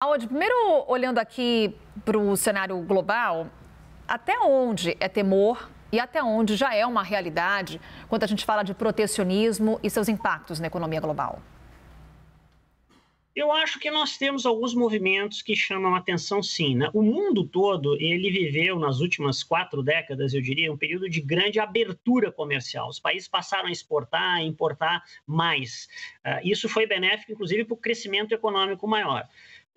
Aonde, primeiro, olhando aqui para o cenário global, até onde é temor e até onde já é uma realidade quando a gente fala de protecionismo e seus impactos na economia global? Eu acho que nós temos alguns movimentos que chamam a atenção, sim. Né? O mundo todo ele viveu nas últimas quatro décadas, eu diria, um período de grande abertura comercial. Os países passaram a exportar, a importar mais. Uh, isso foi benéfico, inclusive, para o crescimento econômico maior.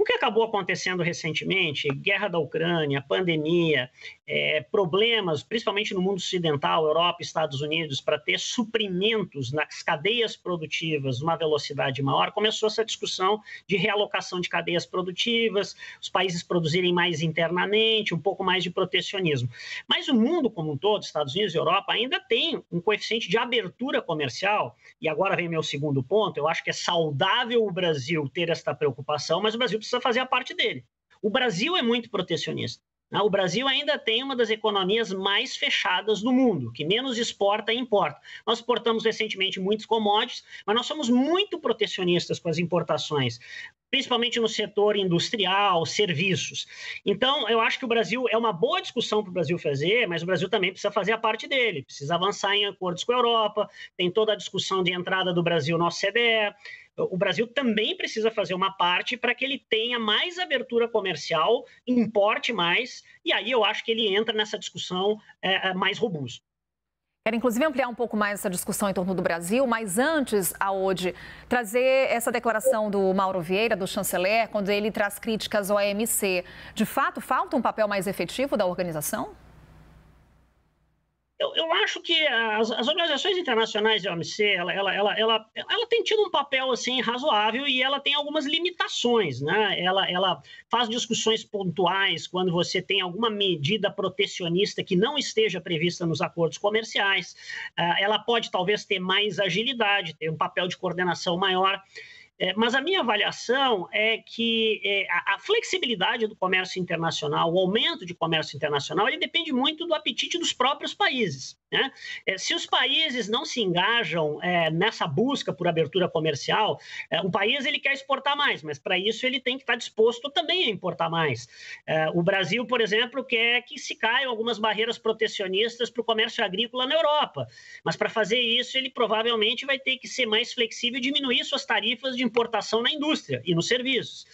O que acabou acontecendo recentemente, guerra da Ucrânia, pandemia, é, problemas, principalmente no mundo ocidental, Europa, Estados Unidos, para ter suprimentos nas cadeias produtivas numa velocidade maior, começou essa discussão de realocação de cadeias produtivas, os países produzirem mais internamente, um pouco mais de protecionismo. Mas o mundo como um todo, Estados Unidos e Europa, ainda tem um coeficiente de abertura comercial, e agora vem meu segundo ponto, eu acho que é saudável o Brasil ter esta preocupação, mas o Brasil precisa precisa fazer a parte dele. O Brasil é muito protecionista. Né? O Brasil ainda tem uma das economias mais fechadas do mundo, que menos exporta e importa. Nós exportamos recentemente muitos commodities, mas nós somos muito protecionistas com as importações, principalmente no setor industrial, serviços. Então, eu acho que o Brasil é uma boa discussão para o Brasil fazer, mas o Brasil também precisa fazer a parte dele, precisa avançar em acordos com a Europa, tem toda a discussão de entrada do Brasil no OCDE o Brasil também precisa fazer uma parte para que ele tenha mais abertura comercial, importe mais, e aí eu acho que ele entra nessa discussão é, é mais robusta. Quero inclusive ampliar um pouco mais essa discussão em torno do Brasil, mas antes, a Ode, trazer essa declaração do Mauro Vieira, do chanceler, quando ele traz críticas ao OMC. De fato, falta um papel mais efetivo da organização? Eu, eu acho que as, as, organizações internacionais da OMC, ela, ela, ela, ela, ela tem tido um papel assim razoável e ela tem algumas limitações, né? Ela, ela faz discussões pontuais quando você tem alguma medida protecionista que não esteja prevista nos acordos comerciais. Uh, ela pode talvez ter mais agilidade, ter um papel de coordenação maior. É, mas a minha avaliação é que é, a, a, flexibilidade do comércio internacional, o aumento de comércio internacional, ele depende muito do apetite dos próprios países. Né? É, se os países não se engajam é, nessa busca por abertura comercial, é, um país ele quer exportar mais, mas para isso ele tem que estar disposto também a importar mais. É, o Brasil, por exemplo, quer que se caiam algumas barreiras protecionistas para o comércio agrícola na Europa, mas para fazer isso ele provavelmente vai ter que ser mais flexível e diminuir suas tarifas de importação na indústria e nos serviços.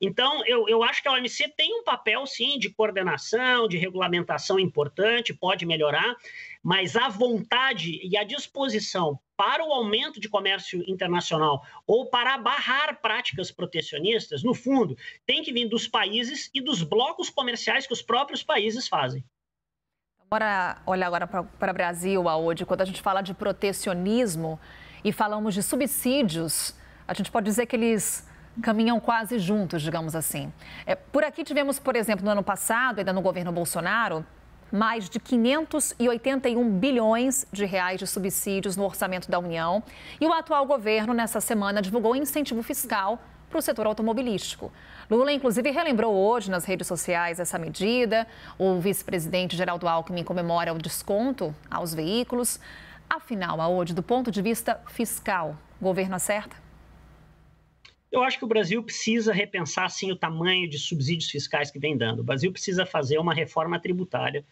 Então, eu, eu acho que a OMC tem um papel, sim, de coordenação, de regulamentação importante, pode melhorar, mas a vontade e a disposição para o aumento de comércio internacional ou para barrar práticas protecionistas, no fundo, tem que vir dos países e dos blocos comerciais que os próprios países fazem. Bora olhar agora para o Brasil, Aode, quando a gente fala de protecionismo e falamos de subsídios, a gente pode dizer que eles caminham quase juntos, digamos assim. É, por aqui tivemos, por exemplo, no ano passado, ainda no governo Bolsonaro, mais de 581 bilhões de reais de subsídios no orçamento da União. E o atual governo, nessa semana, divulgou incentivo fiscal para o setor automobilístico. Lula, inclusive, relembrou hoje nas redes sociais essa medida. O vice-presidente Geraldo Alckmin comemora o desconto aos veículos. Afinal, Aode, do ponto de vista fiscal, o governo acerta? Eu acho que o Brasil precisa repensar sim o tamanho de subsídios fiscais que vem dando. O Brasil precisa fazer uma reforma tributária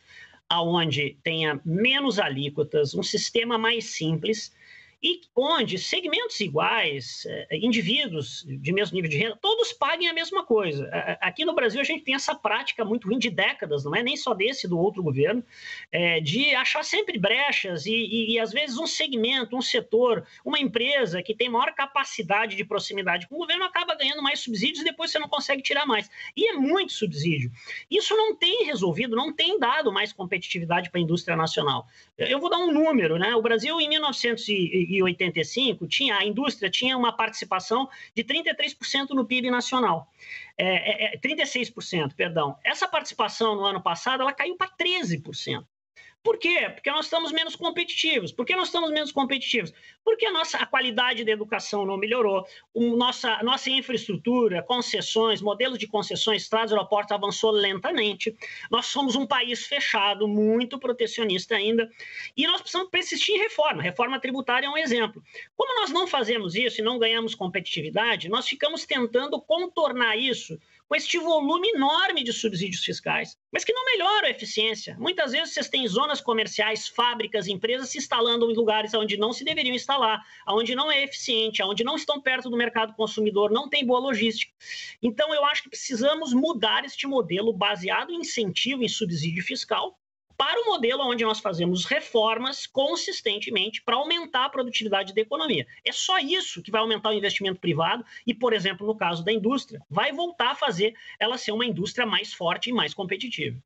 aonde tenha menos alíquotas, um sistema mais simples e onde segmentos iguais, é, indivíduos de mesmo nível de renda, todos paguem a mesma coisa. Aqui no Brasil a gente tem essa prática muito ruim de décadas, não é nem só desse do outro governo, é, de achar sempre brechas e, e, e, às vezes um segmento, um setor, uma empresa que tem maior capacidade de proximidade com o governo acaba ganhando mais subsídios e depois você não consegue tirar mais. E é muito subsídio. Isso não tem resolvido, não tem dado mais competitividade para a indústria nacional. Eu vou dar um número, né? O Brasil em 1900 1985, tinha, a indústria tinha uma participação de 33% no PIB nacional. É, é, 36%, é, perdão. Essa participação no ano passado ela caiu para 13%. Por quê? Porque nós estamos menos competitivos. Por que nós estamos menos competitivos? Porque a nossa a qualidade da educação não melhorou, o nossa, nossa infraestrutura, concessões, modelos de concessões, estradas, aeroportos avançou lentamente. Nós somos um país fechado, muito protecionista ainda, e nós precisamos persistir em reforma. Reforma tributária é um exemplo. Como nós não fazemos isso e não ganhamos competitividade, nós ficamos tentando contornar isso com este volume enorme de subsídios fiscais, mas que não melhoram a eficiência. Muitas vezes vocês têm zonas comerciais, fábricas, empresas se instalando em lugares onde não se deveriam instalar, onde não é eficiente, onde não estão perto do mercado consumidor, não tem boa logística. Então, eu acho que precisamos mudar este modelo baseado em incentivo, em subsídio fiscal, para o modelo onde nós fazemos reformas consistentemente para aumentar a produtividade da economia. É só isso que vai aumentar o investimento privado e, por exemplo, no caso da indústria, vai voltar a fazer ela ser uma indústria mais forte e mais competitiva.